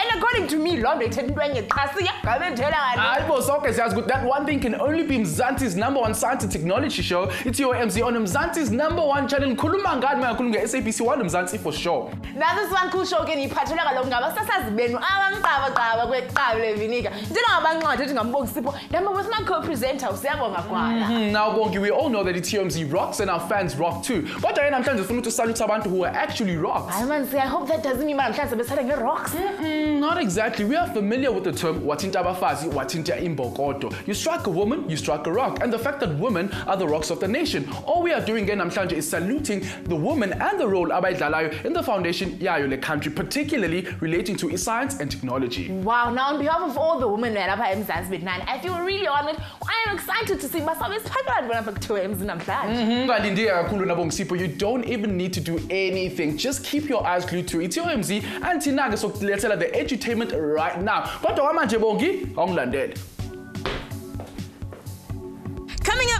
and according to me loo nto ithetha into enye siyagabethela ngani sonke siyazi ukuthi that one thing can only be mzansi's number one science and technology show. I-tomz on mzansi's number one channel. Ngikhuluma ngani mangakhulu nge-sabc one mzansi for sure. Now this one cool show ke niyiphathelwe kaloku ngabasasazi benu abamqabaqaba kweqaba levinika. Njengangabanqadi ethi ngambongisipho ndambonga sima-co-presenter usiyabonga gwala. Hmm, now bonke we all know that i-tmz rocks and our fans rock too. Kodwa ke namhlanje sifuna ukuthi salute abantu who are actually rocks. Hayi man i hope that doesn't mean uba namhlanje besale nge-rocks. Mm, not exactly. We are familiar with the term wathinta abafazi wathinta imbokodo. You strike a woman you strike a rock and the fact that women are the rocks of the nation. All we are doing ke namhlanje is saluting the woman and the role abayidlalayo in the foundation yayo le country particularly relating to science and technology. Wow now on behalf of all the women lapha emzansi betnani i feel really honored. I am excited to see basabe siphakelani bona apha kuthiwa emzi namhlanje ungalindi kakhulu nabongisipho you don't even need to do anything. Just keep your eyes glued to i-tomz and thina-ke sokulethela the edutainment right now. Kodwa kwamanje bongi awungilandele.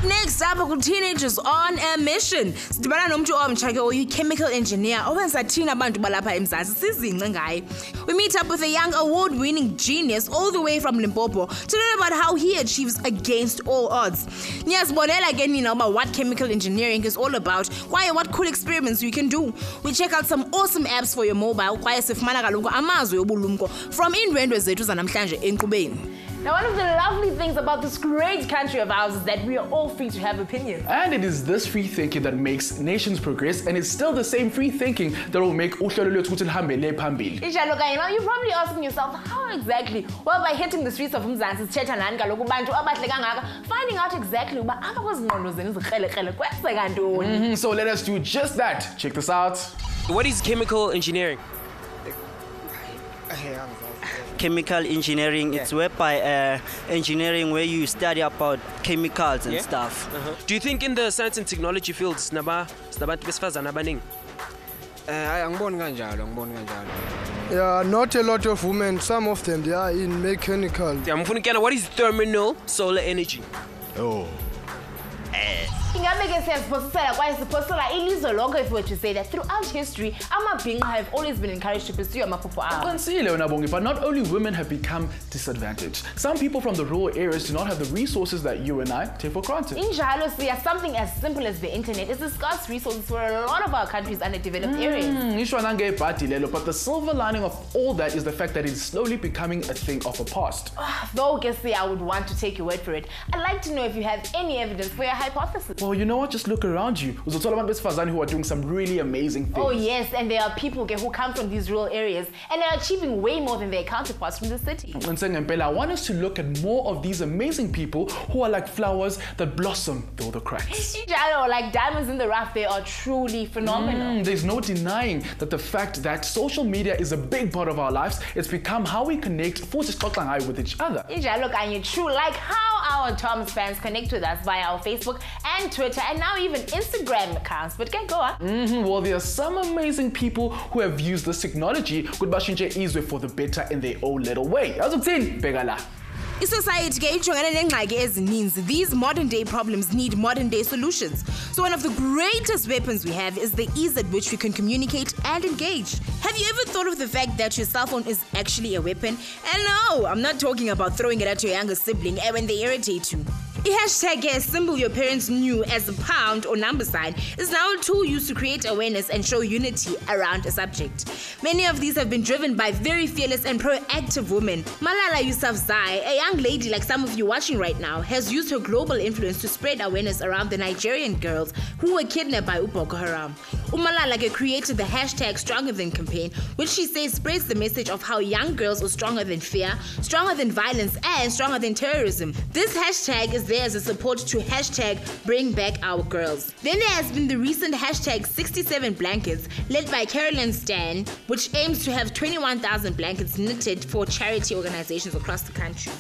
Up next, apha ku Teenagers on a Mission. Sidibana nomuntu omtsha ke oyi-chemical engineer owenza thina abantu balapha eMzantsi sizingce ngaye. We meet up with a young award-winning genius all the way from Limpopo to learn about how he achieves against all odds. Niyazibonela ke nina uba what chemical engineering is all about kwaye what cool experiments you can do. We check out some awesome apps for your mobile kwaye sifumana kaloku amazwi obulumko from iindwendwe zethu zanamhlanje enkqubeni. Now one of the lovely things about this great country of ours is that we are all free to have opinions And it is this free thinking that makes nations progress, and it's still the same free thinking that will make uhlelo lwethu ukuthi lihambele phambili. Injalo kanye now you're probably asking yourself how exactly well by hitting the streets of umzansi sithetha nani kaloku bantu abahle kangaka finding out exactly uba apha kwezi ngqondo zenu zikrelekrele kwenzeka ntoni Mhm, So let us do just that. Check this out. What is chemical engineering? Chemical engineering it's whereby uh, engineering where you study about chemicals and Yeah. stuff Do you think in the science and technology fields naba sinabantu besifazana abaningi? Eh hayi angiboni kanjalo angiboni kanjalo. Yeah, not a lot of women. Some of them they are in mechanical. Ngiyamfuna ukuyana what is thermal solar energy? Ingabe ke siyaziphosisela kwaye siphosela ilizwe lonke if we were to say that throughout history amabhinqa have always been encouraged to pursue amaphupho abo. Qinisile wena Bongi, but not only women have become disadvantaged. Some people from the rural areas do not have the resources that you and I take for granted. injalo siya something as simple as the internet is a scarce resource for a lot of our countries underdeveloped hmm, areas. ngisho nangebhadi lelo but the silver lining of all that is the fact that it's slowly becoming a thing of the past. Ah, though ke siya i would want to take your word for it. I'd like to know if you have any evidence for your hypothesis well you know what just look around you uzothola abantu besifazane who are doing some really amazing things Oh yes, and there are people okay, who come from these rural areas and they are achieving way more than their counterparts from the city. And I want us to look at more of these amazing people who are like flowers that blossom through the cracks. Like diamonds in the rough, they are truly phenomenal. Mm, there's no denying that the fact that social media is a big part of our lives, it's become how we connect futhi sixoxa ngayo with each other. Injalo kanye true, like how our Tom's fans connect with us via our Facebook and Twitter and now even Instagram accounts. But get going. on. Mhm, Well, there are some amazing people who have used this technology ukuthi bashintshe izwe for the better in their own little way. Yazukuthini? Bheka la. Isociety ke ijongene neengxaki ezininzi. These modern day problems need modern day solutions. So one of the greatest weapons we have is the ease at which we can communicate and engage. Have you ever thought of the fact that your cell phone is actually a weapon? And no, I'm not talking about throwing it at your younger sibling when they irritate you. The hashtag a symbol your parents knew as a pound or number sign is now a tool used to create awareness and show unity around a subject. Many of these have been driven by very fearless and proactive women. Malala Yousafzai, a young lady like some of you watching right now, has used her global influence to spread awareness around the Nigerian girls who were kidnapped by Boko Haram. Umalala created the hashtag Stronger Than campaign, which she says spreads the message of how young girls are stronger than fear, stronger than violence, and stronger than terrorism. This hashtag is there as a support to hashtag Bring Back Our Girls. Then there has been the recent hashtag 67 Blankets, led by Carolyn Steyn, which aims to have 21,000 blankets knitted for charity organizations across the countty.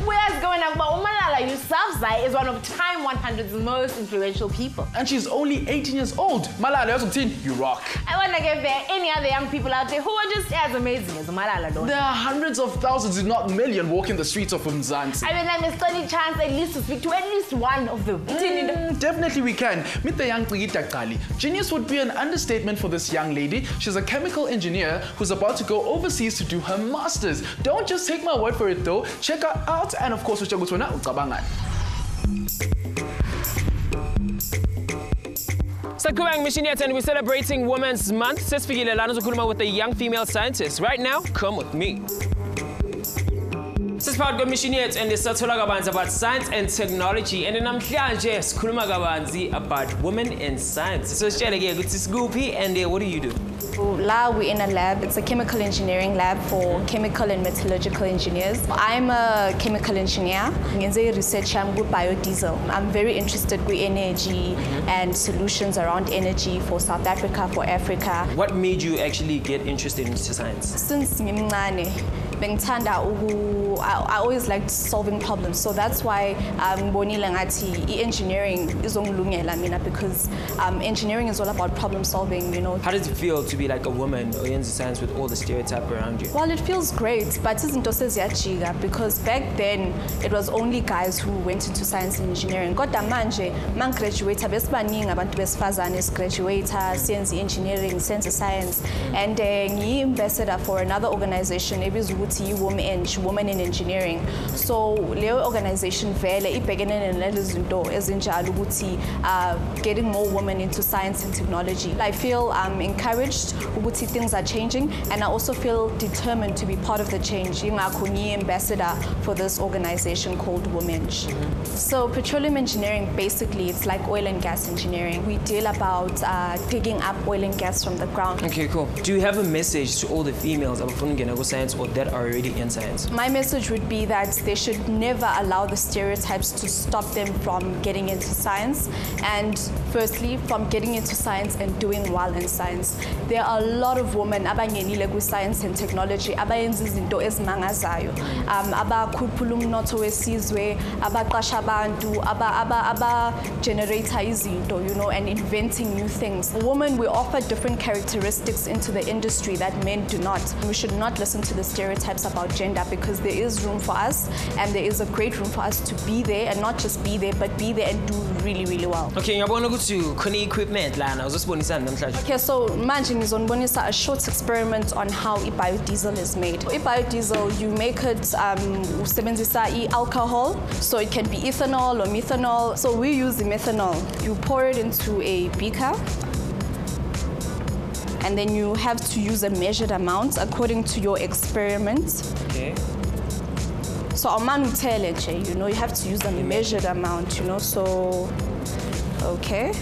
Where's going on? But Umalala Safzai is one of Time 100's most influential people. And she's only 18 years old. Malala Yousafzai, you rock. I wonder if there are any other young people out there who are just as amazing as Malala. There are hundreds of thousands, if not million, walking the streets of Umzansi. I mean, there's any chance at least to speak to at least one of them. Mm, definitely we can. Meet the young Brigita Kali. Genius would be an understatement for this young lady. She's a chemical engineer who's about to go overseas to do her masters. Don't just take my word for it though. Check her out and of course uChagutwana ucabangan. Sakubang Mission yet and we're celebrating Women's Month. Sesifikile lana zokhuluma with a young female scientist. Right now, come with me. sesiphakathi kwemission yethu and sisathola kabanzi about science and technology and then I'm namhlanje sikhuluma kabanzi about women in science so sitshele-ke ukuthi sikuphi and uh, what do you do La, we're in a lab. It's a chemical engineering lab for chemical and metallurgical engineers. I'm a chemical engineer. Ngenze research I'm with biodiesel. I'm very interested with energy and solutions around energy for South Africa, for Africa. what made you actually get interested in science Since ngimncane, bengithanda uku I, I always liked solving problems. So that's why um ngibonile ngathi i-engineering izongilungela mina because um, engineering is all about problem solving, you know. how does it feel to be like a woman oyenza science with all the stereotype around you Well, it feels great, but izinto seziyajika because back then it was only guys who went into science and engineering. Kodwa manje mangigraduate besibaningi abantu besifazane sigraduate siyenza engineering, senze science and uh, ngiyi-ambassador for another organization ebizwa ukuthi yi-Women Women in Engineering. So leyo organization vele ibhekene nalezi ezinjalo ukuthi uh, getting more women into science and technology. I feel um, encouraged ukuthi things are changing and I also feel determined to be part of the change. Yingakho ngiyi-ambassador for this organization called WomEng. So petroleum engineering, basically, it's like oil and gas engineering. We deal about uh, digging up oil and gas from the ground. okay cool do you have a message to all the females abafuna ukungena ku-science or that are already in science My message would be that they should never allow the stereotypes to stop them from getting into science and firstly from getting into science and doing well in science. There are a lot of women abangenile ku-science and technology abayenza izinto ezimangazayo um, abakhuphula umnotho wesizwe abaqasha abantu aba- aba- aba-generator izinto you know and inventing new things. Women we offer different characteristics into the industry that men do not. We should not listen to the stereotypes about gender because there is room for us and there is a great room for us to be there and not just be there but be there and do really really well. okay ngiyabona ukuthi khona i-equipment lana uzosibonisani namhlanje Okay, so manje ngizonibonisa a short experiment on how i-biodiesel is made. I-biodiesel, you make it um, usebenzisa i-alcohol, so it can be ethanol or methanol. So we use the methanol. You pour it into a beaker, and then you have to use a measured amount according to your experiment. okay So aman utele nje, you know, you have to use a measured amount, you know, so okay.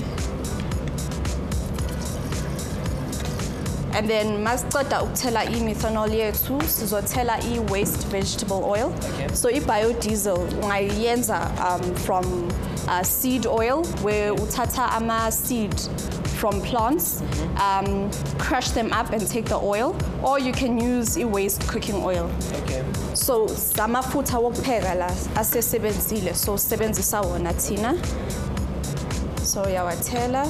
And then masiceda ukuthela i-methanol yethu sizothela i-waste vegetable oil. Okay. So i-biodiesel ungayenza um, from uh, seed oil where uthatha ama-seed from plants, um, crush them up and take the oil, or you can use i-waste cooking oil. okay So samafutha wokupheka la asesebenzile so sebenzisa wona thina. So uyawathela.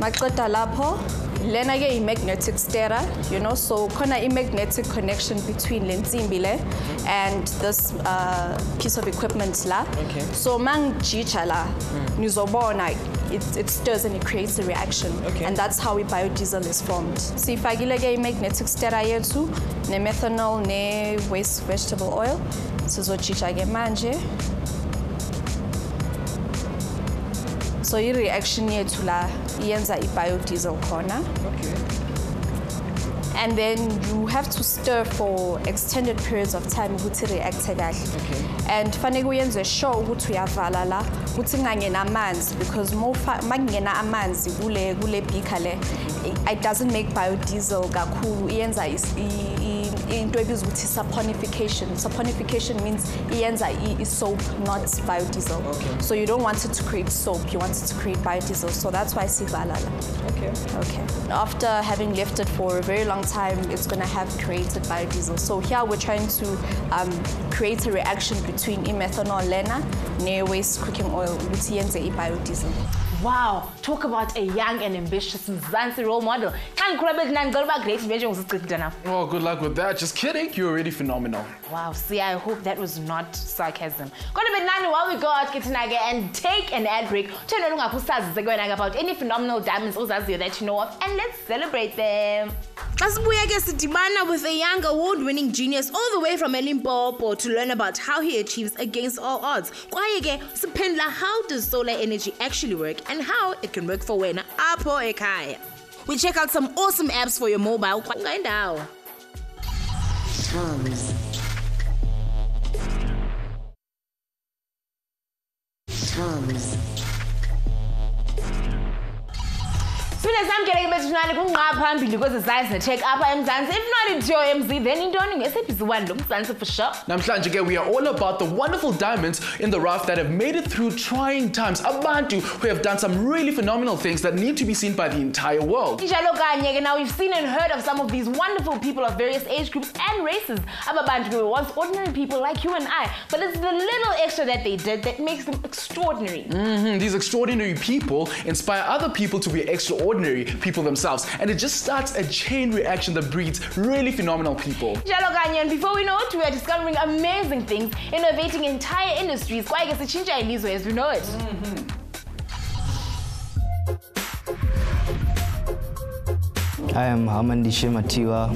Maqeda lapho lena ke i-magnetic stirrer you know so khona i-magnetic connection between le nsimbi le and this uh, piece of equipment la. Okay. so mangijija la nizobona it, it stirs and it creates a reaction. Okay. and that's how i-biodiesel is formed. Siyifakile ke i-magnetic stirrer yethu ne-methanol ne-waste vegetable oil. Sizojija ke manje. So i-reaction yethu la iyenza i-biodiesel khona. And then you have to stir for extended periods of time ukuthi reacte kahle. And fanele uyenze sure ukuthi uyavala la ukuthi kungangena amanzi because makungena amanzi kule kule beaker le it doesn't make biodiesel kakhulu iyenza is- i- i- into ebizwa ukuthi saponification saponification means iyenza i- i-soap not biodiesel so you don't want it to create soap you want it to create biodiesel so that's why sivalala Okay. Okay. After having left it for a very long time, it's going to have created biodiesel. So here we're trying to um, create a reaction between imethanol lena and waste cooking oil, which yenze i-biodiesel. Wow, talk about a young and ambitious Mzansi role model. Xa ngikhula bedinani ngicela uba great nje ngizicicida na. Oh, good luck with that. Just kidding. You're already phenomenal. Wow, see, I hope that was not sarcasm. Kodwa bedinani while we go out ke thina and take an ad break. Usazise kwena about any phenomenal diamonds that you know of and let's celebrate them. Xa sibuya ke sidibana with a young award-winning genius all the way from Limpopo to learn about how he achieves against all odds. Kwaye ke siphendula how does solar energy actually work and how it can work for wena apho ekhaya. We check out some awesome apps for your mobile. Kwangaindawo. Tom's. Tom's. Sibile samkeleke bethunani kungqa phambili kwezi science netech apha eMzantsi. If not into your MZ then intoni ngesebhiziwani lo Mzantsi for sure. Namhlanje ke, we are all about the wonderful diamonds in the rough that have made it through trying times. Abantu who have done some really phenomenal things that need to be seen by the entire world. Kanye ke now you've seen and heard of some of these wonderful people of various age groups and races. Aba bantu were once ordinary people like you and I, but it's the little extra that they did that makes them extraordinary. Mhm, These extraordinary people inspire other people to be extraordinary people themselves. And it just starts a chain reaction that breeds really phenomenal people. Njalo kanye and before we know it we are discovering amazing things, innovating entire industries. Kwaye ke sitshintsha ilizwe as we know it. Mm-hmm. I am Hamandishe Matiwa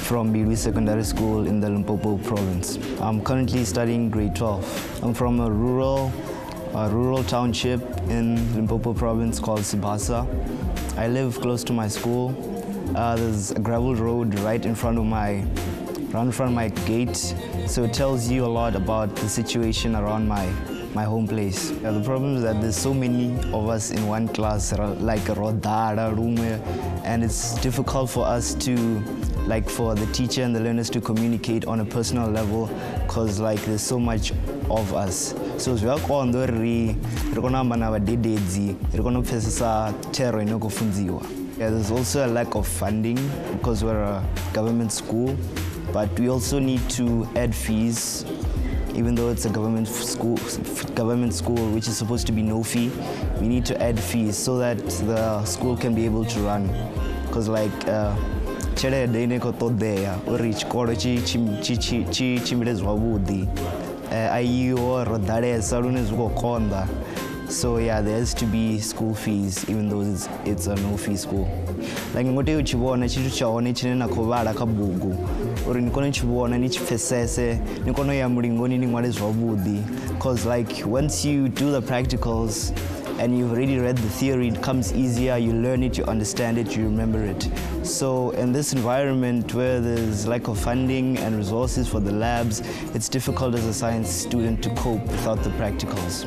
from Bilwi Secondary School in the Limpopo province. I'm currently studying grade 12. I'm from a rural, a rural township in Limpopo province called Sibasa. I live close to my school. Uh, there's a gravel road right in front of my right in front of my gate, so it tells you a lot about the situation around my my home place. Yeah, the problem is that there's so many of us in one class, like Rodara, Rume, and it's difficult for us to, like for the teacher and the learners to communicate on a personal level because like there's so much of us. So zvivakondo ri rikonamba na vadededzi rikonopfesesa tero inokufunziwa. Yeah, there's also a lack of funding because we're a government school, but we also need to add fees even though it's a government school, government school which is supposed to be no fee, we need to add fees so that the school can be able to run. Because like uh, tshelede ine khou ṱoḓea uri tshikolo tshi tshimbile zwavhuḓi a iho ro ḓalesa lune zwi khou konḓa so yeah there has to be school fees even though it's, it's a no fee school. Like ngo tea u tshi vhona tshithu tsha hone tshine na khou vhala kha bugu. Uri ni kone u tshi vhona ni tshi pfesese ni kone u ya mulingoni ni ṅwale zwavhuḓi because like once you do the practicals and you've already read the theory, it comes easier, you learn it, you understand it, you remember it. So in this environment where there's lack of funding and resources for the labs, it's difficult as a science student to cope without the practicals.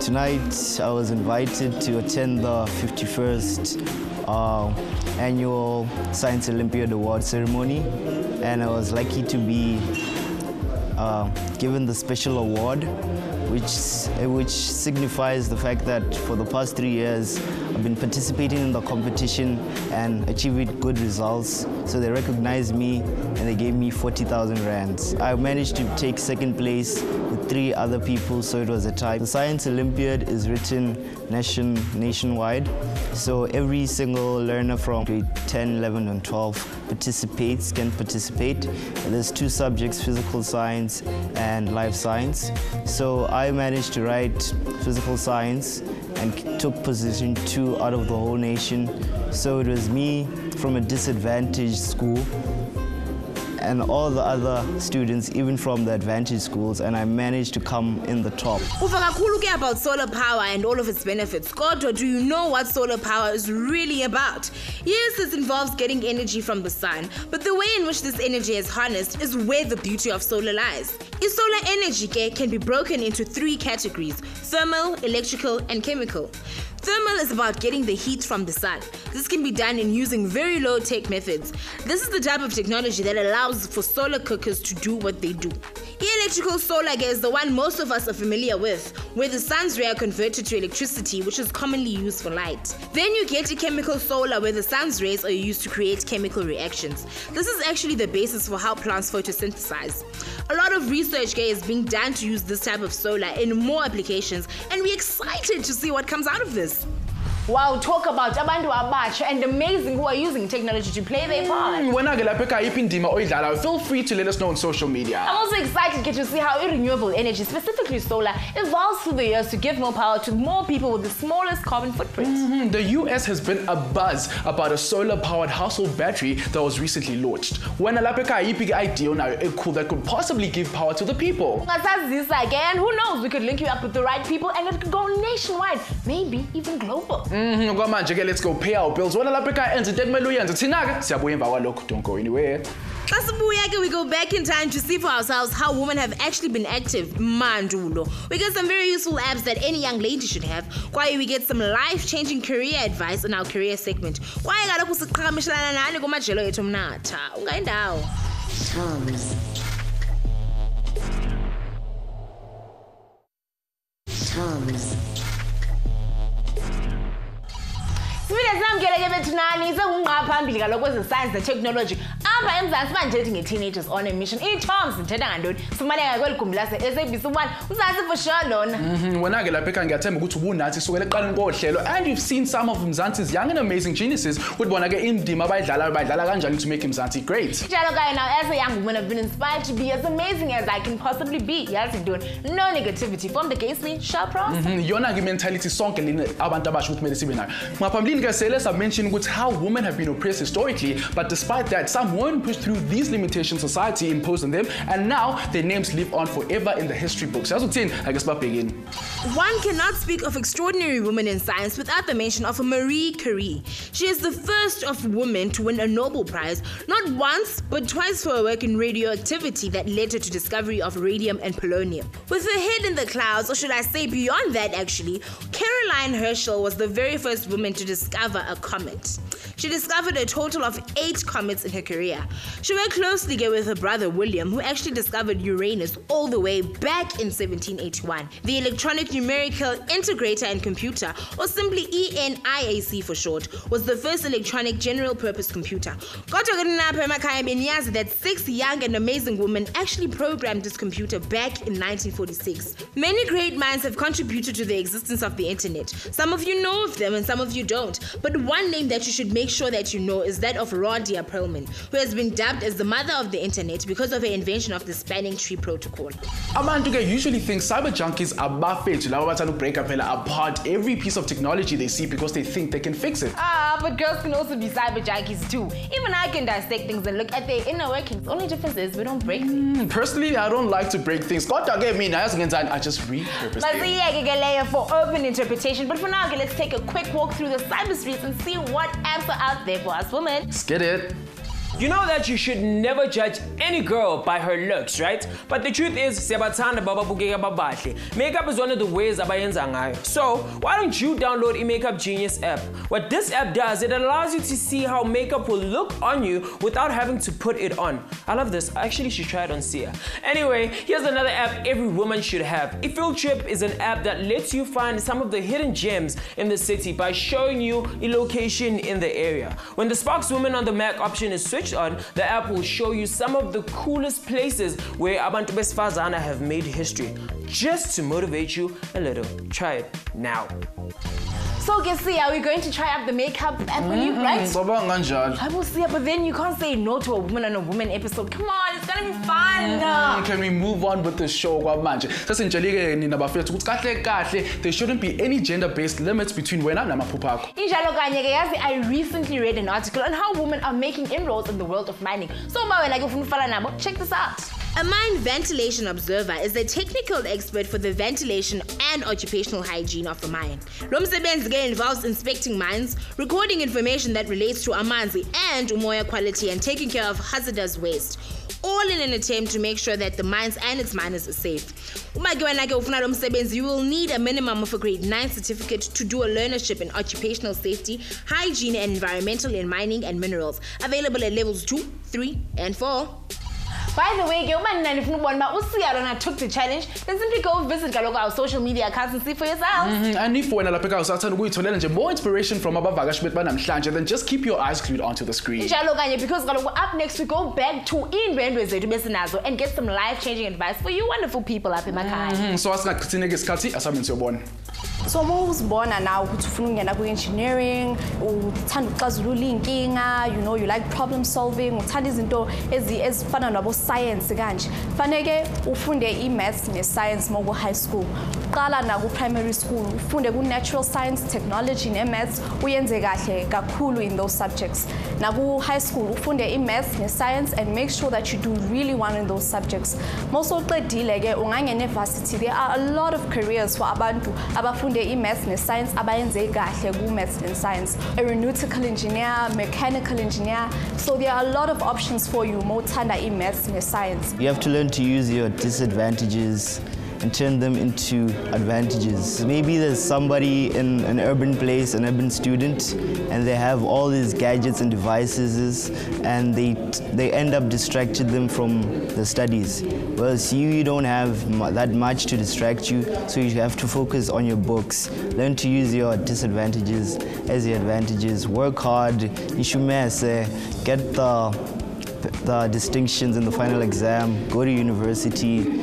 Tonight I was invited to attend the 51st uh, annual Science Olympiad Award ceremony and I was lucky to be uh, given the special award, which which signifies the fact that for the past three years I've been participating in the competition and achieving good results. So they recognized me and they gave me 40,000 rands. I managed to take second place with three other people, so it was a tie. The Science Olympiad is written nation nationwide, so every single learner from grade 10, 11, and 12 participates, can participate. There's two subjects, physical science and life science. So I managed to write physical science and took position two out of the whole nation. So it was me from a disadvantaged school and all the other students, even from the advantage schools, and I managed to come in the top. About solar power and all of its benefits. Kodwa, do you know what solar power is really about? Yes, this involves getting energy from the sun, but the way in which this energy is harnessed is where the beauty of solar lies. Is solar energy can be broken into three categories: thermal, electrical, and chemical. Thermal is about getting the heat from the sun. This can be done in using very low tech methods. This is the type of technology that allows for solar cookers to do what they do. Electrical solar is the one most of us are familiar with, where the sun's rays are converted to electricity, which is commonly used for light. Then you get a chemical solar, where the sun's rays are used to create chemical reactions. This is actually the basis for how plants photosynthesize. A lot of research is being done to use this type of solar in more applications, and we're excited to see what comes out of this. Wow, talk about abantu abatsha and amazing who are using technology to play their part. wena ke lapha ekhaya iphi indima oyidlalayo feel free to let us know on social media I'm also excited to get to see how renewable energy, specifically solar, evolves through the years to give more power to more people with the smallest carbon footprint. Hmm, The US has been a buzz about a solar-powered household battery that was recently launched. Wena lapha ekhaya iphi ke idea onayo ecool that could possibly give power to the people? Ungasazisa ke, and who knows, we could link you up with the right people and it could go nationwide, maybe even global. Mhm, Kwamanje ke let's go pay our bills. Wena lapha ekhaya enza into ekumele uyenze. Thina ke siyabuya emva kwalokho. Don't go anywhere. Xa sibuya ke, we go back in time to see for ourselves how women have actually been active mandulo. We get some very useful apps that any young lady should have. Kwaye we get some life-changing career advice in our career segment. Kwaye kaloku siqhagamshelana nani kumajelo ethu mnatha. Ungayindawo. Tom's. Tom's. Sibile samkeleke bethunani sengungqa phambili kaloku kweze-science netechnology apha emzantsi bandithethi nge-teenagers on a mission ii-toms zithetha ngantoni? Sifumaneka kweli gumbi lase-sabc one uzantsi for sure lona. Mhm, Wena ke lapha ekhaya ngiyathemba ukuthi ubunathi kusukela ekuqaleni kohlelo and you've seen some of Mzansi's young and amazing geniuses. Ukubona ke indima abayidlalayo bayidlala kanjani to make Mzansi great. njalo kanye now as a young woman i've been inspired to be as amazing as i can possibly be. Yazi ntoni? No negativity. From the case me shall prosper. Mhm, Yona ke mentality sonke lena abantu abasha ukuthi kumele sibe nayo. Ngaphambilini ke sele mention ukuthi how women have been oppressed historically, but despite that some weren't pushed through these limitations society imposed on them and now their names live on forever in the history books. Yazuthini? Ake sibabhekeni. One cannot speak of extraordinary women in science without the mention of Marie Curie. She is the first of women to win a Nobel Prize, not once, but twice for her work in radioactivity that led her to the discovery of radium and polonium. With her head in the clouds, or should I say beyond that actually, Caroline Herschel was the very first woman to discover a comet. She discovered a total of eight comets in her career. She worked closely with her brother William, who actually discovered Uranus all the way back in 1781. The Electronic Numerical Integrator and Computer, or simply ENIAC for short, was the first electronic general purpose computer. That six young and amazing women actually programmed this computer back in 1946. Many great minds have contributed to the existence of the internet. Some of you know of them and some of you don't. But one name that you should make sure that you know is that of Radia Perlman, who has been dubbed as the mother of the internet because of her invention of the spanning tree protocol. Abantu ke usually thinks cyber junkies are bafethu laba abathanda ukubreaka phela apart every piece of technology they see because they think they can fix it. Ah, but girls can also be cyber junkies too. Even I can dissect things and look at their inner workings. Only difference is we don't break things. Personally, I don't like to break things. Kodwa ke mina yazi ngenzani I just repurpose But things. yeah, get layer for open interpretation. But for now, okay, let's take a quick walk through the cyber streets and see what apps are out there for us women. Let's get it. You know that you should never judge any girl by her looks, right? But the truth is, siyabathanda bababukeka babahle. Makeup is one of the ways abayenza ngayo. So, why don't you download a Makeup Genius app? What this app does, it allows you to see how makeup will look on you without having to put it on. I love this. I actually should try it on Sia. Anyway, here's another app every woman should have. A Field Trip is an app that lets you find some of the hidden gems in the city by showing you a location in the area. When the Sparks Women on the Map option is switched on, the app will show you some of the coolest places where Abantu Besfazana have made history, just to motivate you a little. Try it now. So, guess see, are we going to try out the makeup app with you, right? Mm-hmm. I will see but then you can't say no to a woman on a woman episode. Come on, it's gonna be fun. Mm-hmm. Can we move on with the show kwamanje? Sasintsheli-ke nina bafethu ukuthi kahle kahle there shouldn't be any gender-based limits between wena namaphupha akho. Injalo kanye ke yazi I recently read an article on how women are making inroads in the world of mining. So uma wena ke ufuna ufana nabo, check this out. A mine ventilation observer is the technical expert for the ventilation and occupational hygiene of the mine. Lo msebenzi ke involves inspecting mines, recording information that relates to amanzi and umoya quality and taking care of hazardous waste. All in an attempt to make sure that the mines and its miners are safe. You will need a minimum of a grade 9 certificate to do a learnership in occupational safety, hygiene and environmental in mining and minerals. Available at levels 2, 3 and 4. By the way, ke uma nina nifuna ukubona uba usiya lona took the challenge, then simply go visit kaloku our social media accounts and see for yourself. Mhm, and if wena lapha ekhaya usathanda ukuyitholela nje more inspiration from abavakashi bethu banamhlanje then just keep your eyes glued onto the screen. Njalo kanye because kaloku up next we go back to in iindwendwe zethu besinazo and get some life changing advice for you wonderful people apha emakhaya. Mhm, so asingachithini ke isikhathi asambe siyobona so uma uzibona nawe ukuthi ufuna ukungena kwi-engineering uthanda ukuxazulula iy'nkinga you know you like problem solving uthanda izinto ezi- ezifana nabo-science kanje. Faneke ufunde i-maths ne-science uma ku-high school qala naku-primary school ufunde ku-natural science technology ne-maths uyenze kahle kakhulu in those subjects. Naku-high school ufunde i-maths ne-science and make sure that you do really well in those subjects. Mawusoqedile ke ungangena e-varsity there are a lot of careers for abantu abafunde i-maths ne-science abayenze kahle ku-maths and science aeronautical engineer mechanical engineer so there are a lot of options for you mawuthanda i-maths ne-science. You have to learn to use your disadvantages and turn them into advantages. Maybe there's somebody in an urban place, an urban student, and they have all these gadgets and devices, and they they end up distracting them from the studies. Whereas you, you don't have that much to distract you, so you have to focus on your books. Learn to use your disadvantages as your advantages. Work hard. Get the the distinctions in the final exam, go to university,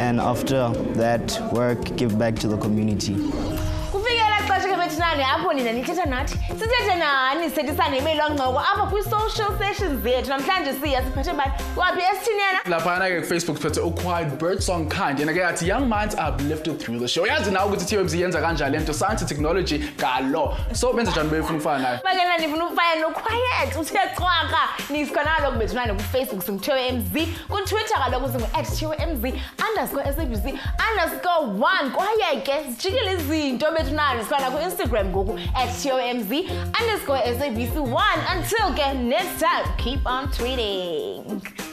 and after that, work, give back to the community. Bethinani apho nina nithetha nathi sithethe nani sithethisane ibelongcoko apha kwi-social sessions zethu. Namhlanje siya siphethe bani? Waphi esithini yena? Laphana ke kufacebook siphethe uquiet bird song kind yena ke yathi young minds are uplifted through the show. Yazi nawe ukuthi tmz yenza kanjani lento science and technology ngalo. So benza njani befuna ukufana nayo bakela ndifuna ufaya noquiet uthe cwaka. Nikhona kaloku bethunane kufacebook singuthiwe mz kutwitter kaloku singu-at mz underscore sabc underscore one. Kwaye ke zijikile izinto bethunane sikhona ku-instagram ngoku at mz underscore sabc one. Until ke next time keep on tweeting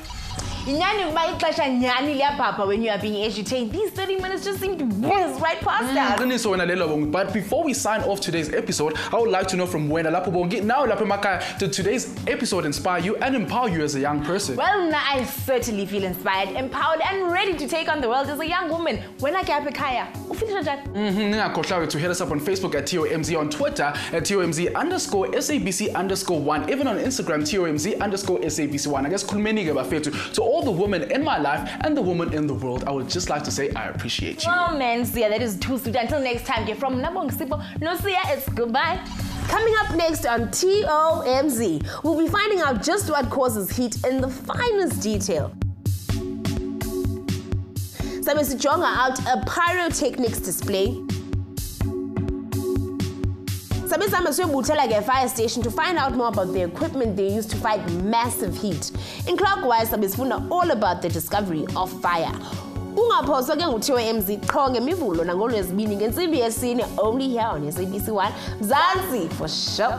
yinyani ukuba ixesha nyhani liyabhabha when you are being entertained these 30 minutes just seem to whiz right past us qiniso wena lelo bongi but before we sign off today's episode i would like to know from wena lapho bongi now lapho emakhaya did today's episode inspire you and empower you as a young person. Well, now I certainly feel inspired, empowered, and ready to take on the world as a young woman. When I get Kaya, ufika njani? Mhm, ningakhohlwa to hit us up on facebook at tomz on twitter at tomz underscore sabc underscore one even on instagram tomz underscore sabc one. I guess khulumeni-ke bafethu. To all the women in my life and the women in the world i would just like to say i appreciate you Oh man, Sia, that is too sweet. Until next time, get from Nabong Sipo. No, Sia, it's goodbye. Coming up next on TOMZ, we'll be finding out just what causes heat in the finest detail. Sabe sijonga out a pyrotechnics display. Siyobuthela ke fire station to find out more about the equipment they use to fight massive heat. In Clockwise sabe sifunda all about the discovery of fire. ungaphoswa ke nguthiwe mz qho ngemivulo nangolwezibini ngentsimbi yesine only here on sabc 1 mzansi for sure